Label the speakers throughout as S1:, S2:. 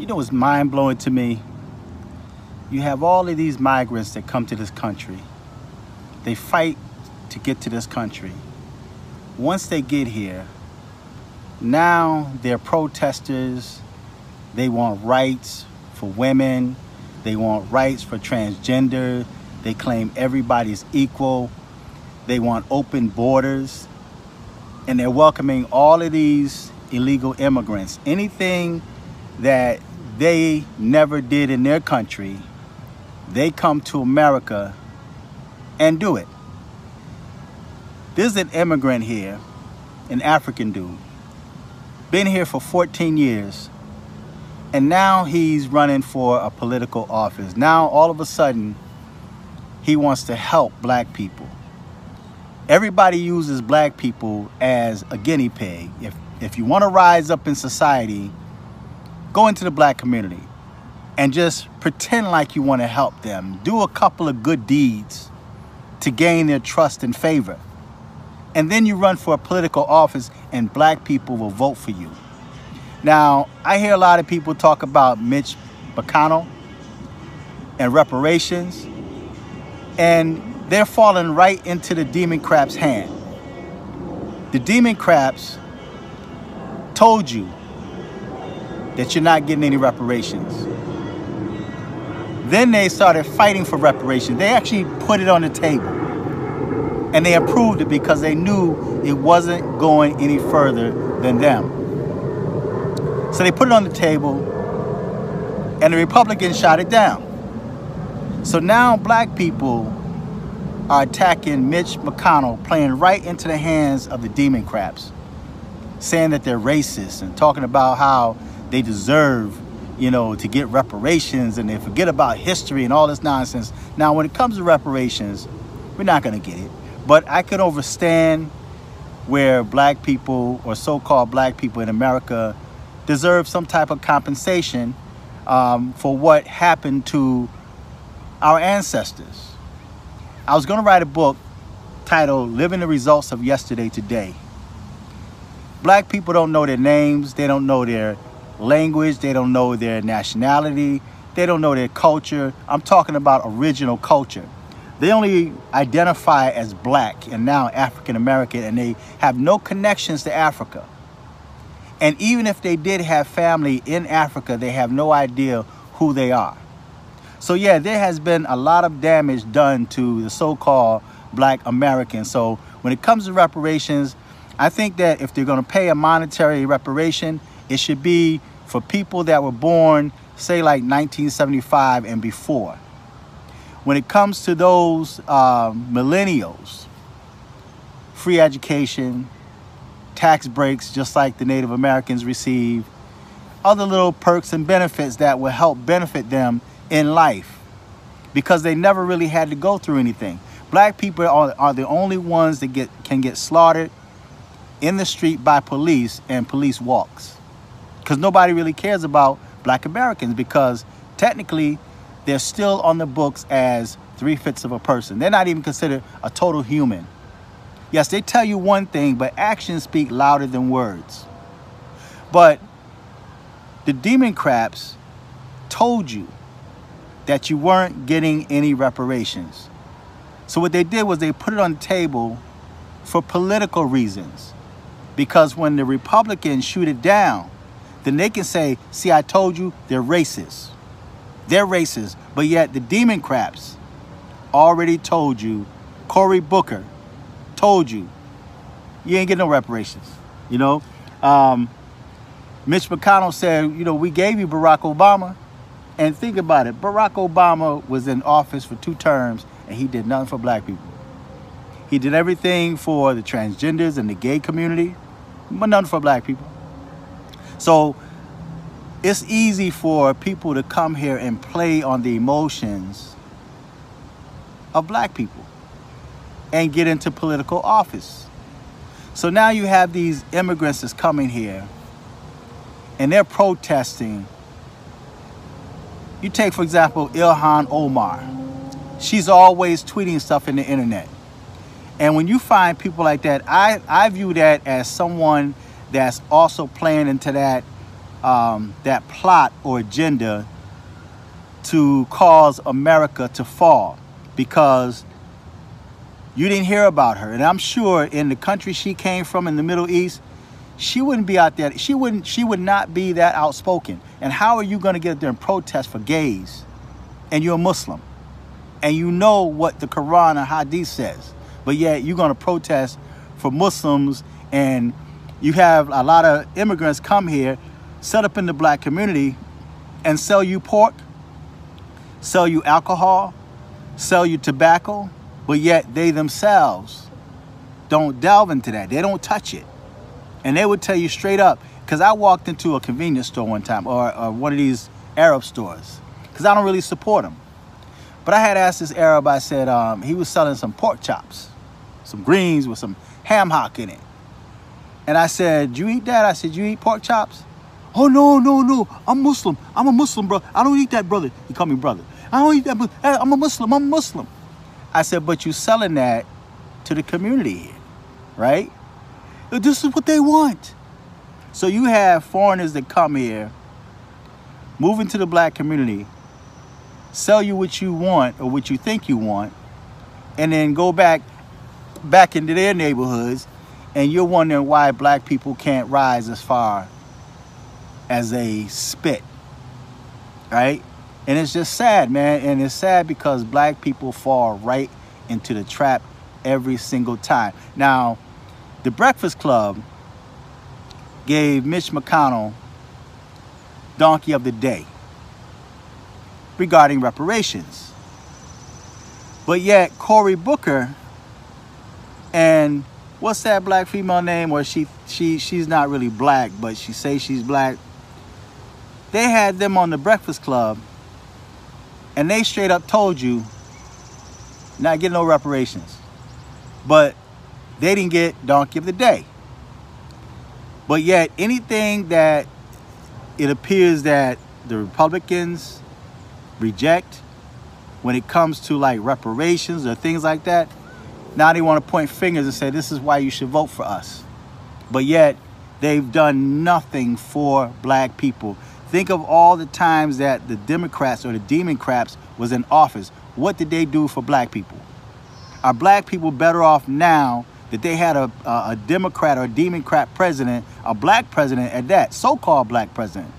S1: You know it's mind blowing to me? You have all of these migrants that come to this country. They fight to get to this country. Once they get here, now they're protesters. They want rights for women. They want rights for transgender. They claim everybody's equal. They want open borders. And they're welcoming all of these illegal immigrants. Anything that they never did in their country, they come to America and do it. There's an immigrant here, an African dude, been here for 14 years, and now he's running for a political office. Now, all of a sudden, he wants to help black people. Everybody uses black people as a guinea pig. If, if you want to rise up in society, go into the black community and just pretend like you want to help them. Do a couple of good deeds to gain their trust and favor. And then you run for a political office and black people will vote for you. Now, I hear a lot of people talk about Mitch McConnell and reparations, and they're falling right into the Democrats' hand. The Democrats told you that you're not getting any reparations. Then they started fighting for reparations. They actually put it on the table. And they approved it because they knew it wasn't going any further than them. So they put it on the table and the Republicans shot it down. So now black people are attacking Mitch McConnell, playing right into the hands of the Democrats, saying that they're racist and talking about how they deserve, you know, to get reparations and they forget about history and all this nonsense. Now, when it comes to reparations, we're not going to get it. But I can understand where black people or so-called black people in America deserve some type of compensation um, for what happened to our ancestors. I was going to write a book titled Living the Results of Yesterday Today. Black people don't know their names, they don't know their language, they don't know their nationality, they don't know their culture. I'm talking about original culture. They only identify as black and now African American and they have no connections to Africa. And even if they did have family in Africa, they have no idea who they are. So yeah, there has been a lot of damage done to the so-called black Americans. So when it comes to reparations, I think that if they're going to pay a monetary reparation, it should be for people that were born, say like 1975 and before. When it comes to those uh, millennials, free education, tax breaks just like the Native Americans receive, other little perks and benefits that will help benefit them in life because they never really had to go through anything. Black people are, are the only ones that get can get slaughtered in the street by police and police walks because nobody really cares about black Americans because technically they're still on the books as three-fifths of a person. They're not even considered a total human. Yes, they tell you one thing, but actions speak louder than words. But the demon craps told you that you weren't getting any reparations. So what they did was they put it on the table for political reasons. Because when the Republicans shoot it down, then they can say, see, I told you, they're racist. They're racist. But yet the demon craps already told you, Cory Booker told you, you ain't getting no reparations. You know? Um, Mitch McConnell said, you know, we gave you Barack Obama. And think about it, Barack Obama was in office for two terms and he did nothing for black people. He did everything for the transgenders and the gay community, but nothing for black people. So it's easy for people to come here and play on the emotions of black people and get into political office. So now you have these immigrants that's coming here and they're protesting. You take, for example, Ilhan Omar. She's always tweeting stuff in the internet. And when you find people like that, I, I view that as someone that's also playing into that um, that plot or agenda to cause America to fall because you didn't hear about her. And I'm sure in the country she came from in the Middle East, she wouldn't be out there. She wouldn't. She would not be that outspoken. And how are you going to get there and protest for gays? And you're a Muslim, and you know what the Quran and Hadith says, but yet you're going to protest for Muslims, and you have a lot of immigrants come here, set up in the black community, and sell you pork, sell you alcohol, sell you tobacco, but yet they themselves don't delve into that. They don't touch it. And they would tell you straight up, because I walked into a convenience store one time, or, or one of these Arab stores, because I don't really support them. But I had asked this Arab, I said, um, he was selling some pork chops, some greens with some ham hock in it. And I said, you eat that? I said, you eat pork chops? Oh, no, no, no. I'm Muslim. I'm a Muslim, bro. I don't eat that, brother. He called me brother. I don't eat that. I'm a Muslim. I'm a Muslim. I said, but you're selling that to the community right? This is what they want. So you have foreigners that come here, move into the black community, sell you what you want or what you think you want, and then go back back into their neighborhoods, and you're wondering why black people can't rise as far as they spit. Right? And it's just sad, man. And it's sad because black people fall right into the trap every single time. Now, the Breakfast Club gave Mitch McConnell Donkey of the Day regarding reparations. But yet, Cory Booker and what's that black female name? Or she she she's not really black, but she says she's black. They had them on the Breakfast Club, and they straight up told you not get no reparations. But they didn't get donkey of the day. But yet, anything that it appears that the Republicans reject when it comes to like reparations or things like that, now they want to point fingers and say this is why you should vote for us. But yet, they've done nothing for black people. Think of all the times that the Democrats or the Democrats was in office. What did they do for black people? Are black people better off now that they had a, a, a Democrat or a Democrat president, a black president at that, so-called black president.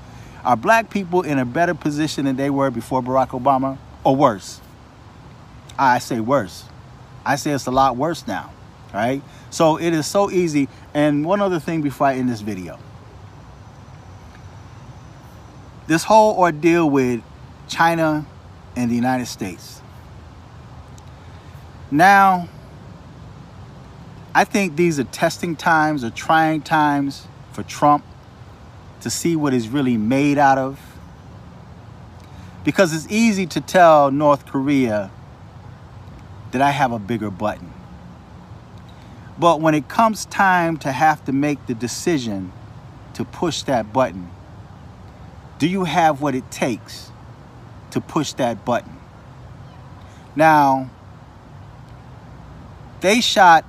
S1: Are black people in a better position than they were before Barack Obama or worse? I say worse. I say it's a lot worse now, right? So it is so easy. And one other thing before I end this video. This whole ordeal with China and the United States. Now, I think these are testing times or trying times for Trump to see what he's really made out of. Because it's easy to tell North Korea that I have a bigger button. But when it comes time to have to make the decision to push that button, do you have what it takes to push that button? Now, they shot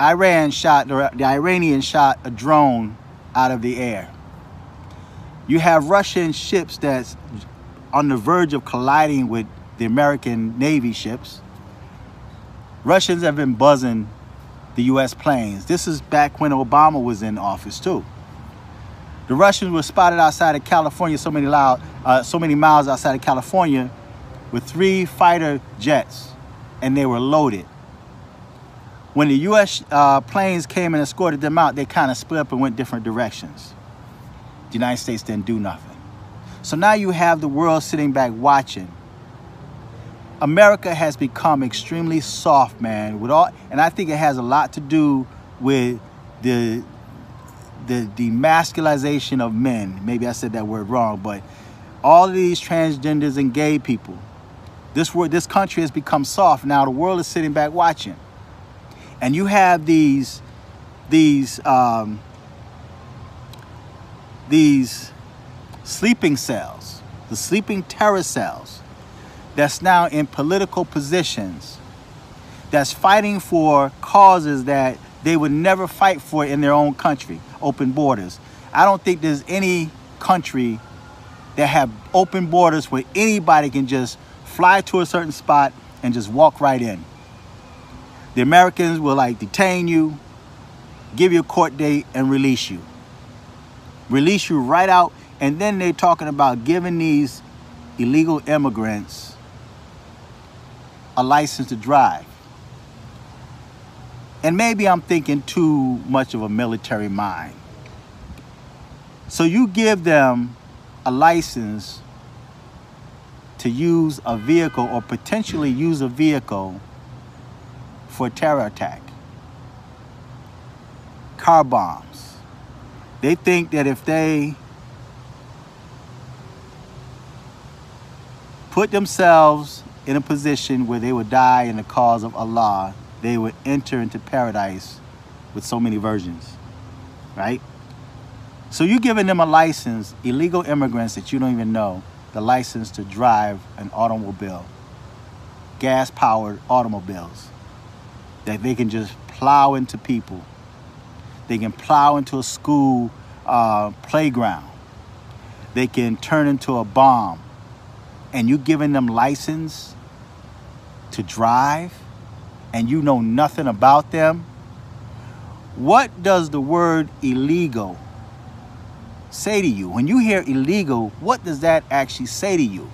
S1: Iran shot, the Iranian shot a drone out of the air. You have Russian ships that's on the verge of colliding with the American Navy ships. Russians have been buzzing the U.S. planes. This is back when Obama was in office too. The Russians were spotted outside of California, so many loud, uh, so many miles outside of California, with three fighter jets, and they were loaded. When the U.S. Uh, planes came and escorted them out, they kind of split up and went different directions. The United States didn't do nothing. So now you have the world sitting back watching. America has become extremely soft, man. With all, and I think it has a lot to do with the the demasculization of men. Maybe I said that word wrong, but all of these transgenders and gay people. This word, this country has become soft. Now the world is sitting back watching and you have these these um, these sleeping cells, the sleeping terror cells, that's now in political positions, that's fighting for causes that they would never fight for in their own country, open borders. I don't think there's any country that have open borders where anybody can just fly to a certain spot and just walk right in. The Americans will like detain you, give you a court date, and release you. Release you right out, and then they're talking about giving these illegal immigrants a license to drive. And maybe I'm thinking too much of a military mind. So you give them a license to use a vehicle or potentially use a vehicle for a terror attack. Car bombs. They think that if they put themselves in a position where they would die in the cause of Allah, they would enter into paradise with so many virgins, right? So you're giving them a license, illegal immigrants that you don't even know, the license to drive an automobile, gas-powered automobiles, that they can just plow into people. They can plow into a school uh, playground. They can turn into a bomb. And you're giving them license to drive and you know nothing about them? What does the word illegal say to you? When you hear illegal, what does that actually say to you?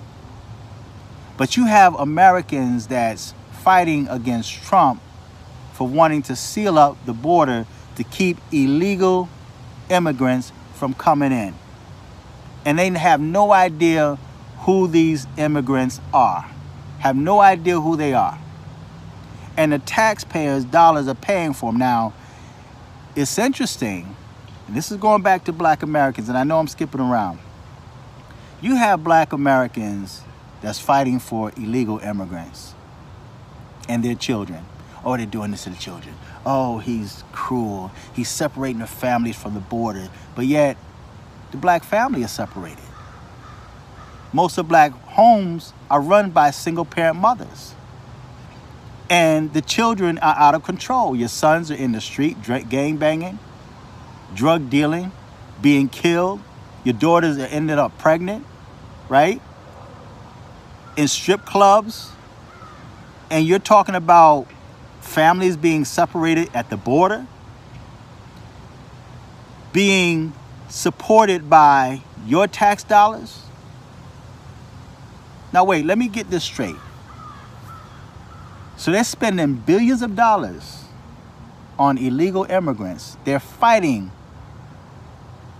S1: But you have Americans that's fighting against Trump for wanting to seal up the border to keep illegal immigrants from coming in. And they have no idea who these immigrants are, have no idea who they are. And the taxpayers' dollars are paying for them. Now, it's interesting and this is going back to black Americans, and I know I'm skipping around. You have black Americans that's fighting for illegal immigrants and their children. Oh, they're doing this to the children. Oh, he's cruel. He's separating the families from the border. But yet, the black family is separated. Most of black homes are run by single parent mothers. And the children are out of control. Your sons are in the street, gang banging drug dealing, being killed. Your daughters are ended up pregnant, right? In strip clubs. And you're talking about families being separated at the border, being supported by your tax dollars. Now, wait, let me get this straight. So they're spending billions of dollars on illegal immigrants. They're fighting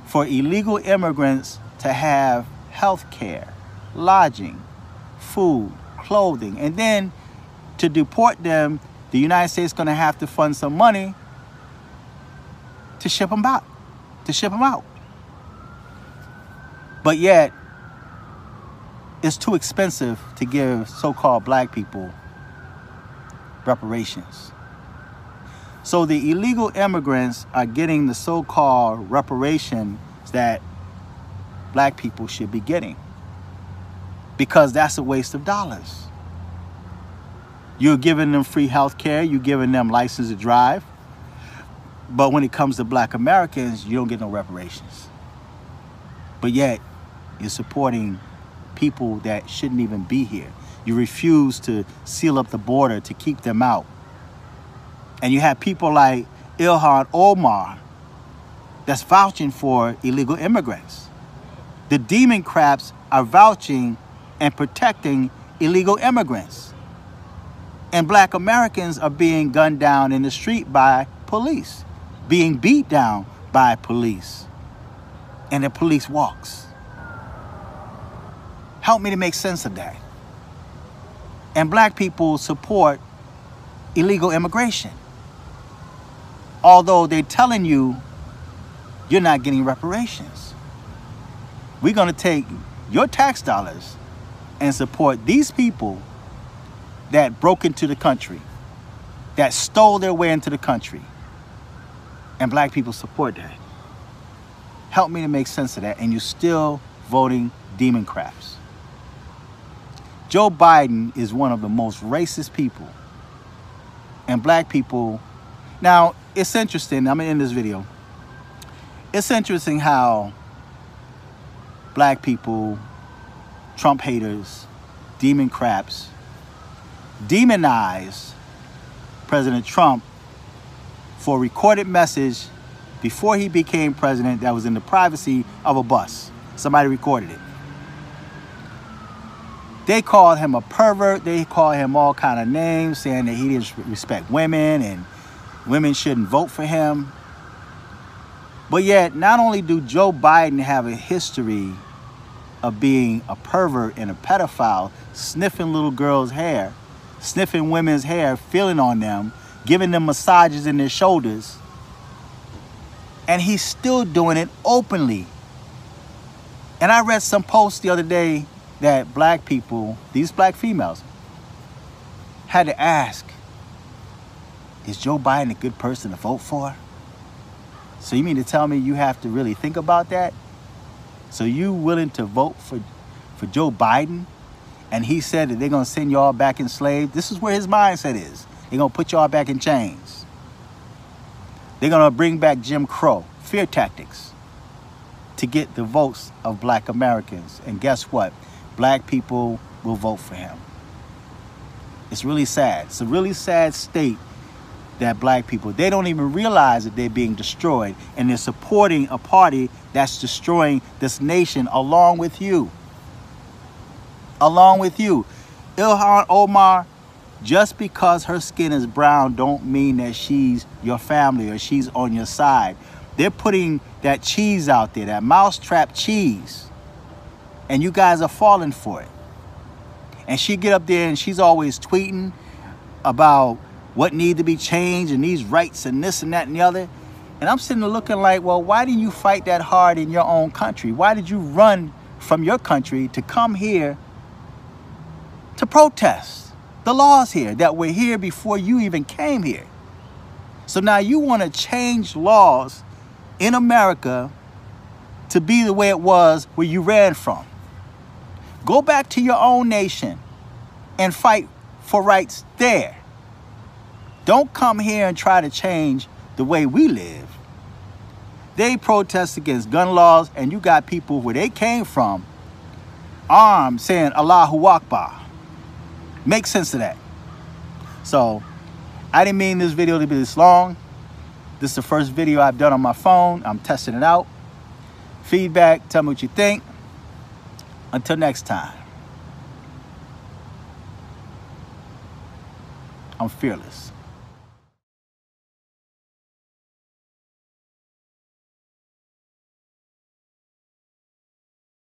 S1: for illegal immigrants to have health care, lodging, food, clothing, and then to deport them, the United States is going to have to fund some money to ship them out, to ship them out. But yet, it's too expensive to give so-called black people reparations. So the illegal immigrants are getting the so-called reparations that black people should be getting because that's a waste of dollars. You're giving them free health care, you're giving them license to drive, but when it comes to black Americans, you don't get no reparations. But yet, you're supporting people that shouldn't even be here. You refuse to seal up the border to keep them out. And you have people like Ilhan Omar that's vouching for illegal immigrants. The Democrats are vouching and protecting illegal immigrants. And black Americans are being gunned down in the street by police, being beat down by police. And the police walks. Help me to make sense of that. And black people support illegal immigration although they're telling you you're not getting reparations. We're going to take your tax dollars and support these people that broke into the country, that stole their way into the country. And black people support that. Help me to make sense of that. And you're still voting Demon Democrats. Joe Biden is one of the most racist people. And black people now, it's interesting. I'm going to end this video. it's interesting how black people, Trump haters, demon craps, demonize President Trump for a recorded message before he became president that was in the privacy of a bus. Somebody recorded it. They called him a pervert. They called him all kind of names, saying that he didn't respect women and women shouldn't vote for him. But yet, not only do Joe Biden have a history of being a pervert and a pedophile, sniffing little girls' hair, sniffing women's hair, feeling on them, giving them massages in their shoulders, and he's still doing it openly. And I read some posts the other day that black people, these black females, had to ask, is Joe Biden a good person to vote for? So you mean to tell me you have to really think about that? So you willing to vote for, for Joe Biden? And he said that they're gonna send y'all back enslaved. This is where his mindset is. They're gonna put y'all back in chains. They're gonna bring back Jim Crow, fear tactics, to get the votes of black Americans. And guess what? Black people will vote for him. It's really sad. It's a really sad state that black people, they don't even realize that they're being destroyed and they're supporting a party that's destroying this nation along with you. Along with you. Ilhan Omar, just because her skin is brown don't mean that she's your family or she's on your side. They're putting that cheese out there, that mousetrap cheese. And you guys are falling for it. And she get up there and she's always tweeting about what need to be changed and these rights and this and that and the other. And I'm sitting there looking like, well, why didn't you fight that hard in your own country? Why did you run from your country to come here to protest the laws here that were here before you even came here? So now you want to change laws in America to be the way it was where you ran from. Go back to your own nation and fight for rights there. Don't come here and try to change the way we live. They protest against gun laws, and you got people where they came from armed saying Allahu Akbar. Make sense of that. So, I didn't mean this video to be this long. This is the first video I've done on my phone. I'm testing it out. Feedback, tell me what you think. Until next time, I'm fearless.